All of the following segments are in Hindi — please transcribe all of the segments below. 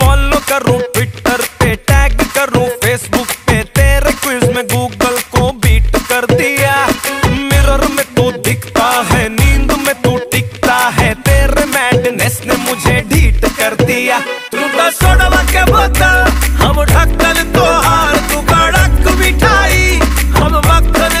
करूं ट्विटर पे टैग करूं फेसबुक पे तेरे क्विज में गूगल को बीट कर दिया मिरर में तू दिखता है नींद में तू टिकता है तेरे मैडनेस ने मुझे ढीट कर दिया तू तो सोडवा के बोतल हम ढक्कन तो हार तू कड़क मिठाई हम मक्खन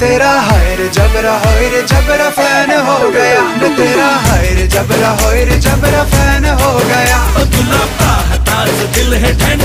तेरा हायर जबरा होयर जबरा फ़ैन हो गया। मैं तेरा हायर जबरा होयर जबरा